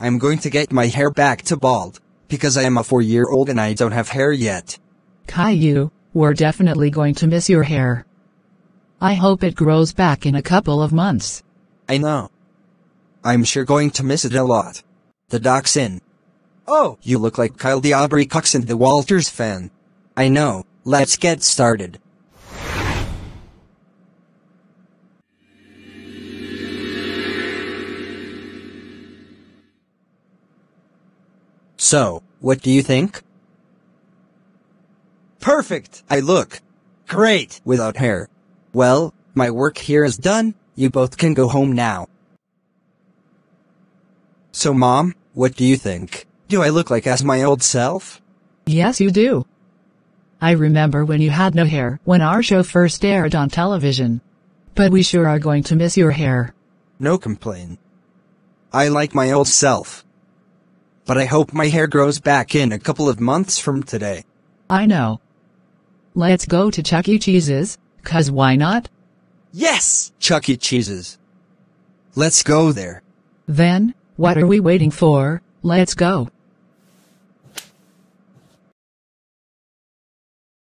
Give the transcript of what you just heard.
I'm going to get my hair back to bald. Because I am a four year old and I don't have hair yet. Caillou, we're definitely going to miss your hair. I hope it grows back in a couple of months. I know. I'm sure going to miss it a lot. The doc's in. Oh, you look like Kyle the Aubrey and the Walters fan. I know, let's get started. So, what do you think? Perfect! I look great without hair. Well, my work here is done, you both can go home now. So mom, what do you think? Do I look like as my old self? Yes, you do. I remember when you had no hair when our show first aired on television. But we sure are going to miss your hair. No complaint. I like my old self. But I hope my hair grows back in a couple of months from today. I know. Let's go to Chuck E. Cheese's, cause why not? Yes! Chuck E. Cheese's. Let's go there. Then, what are we waiting for? Let's go.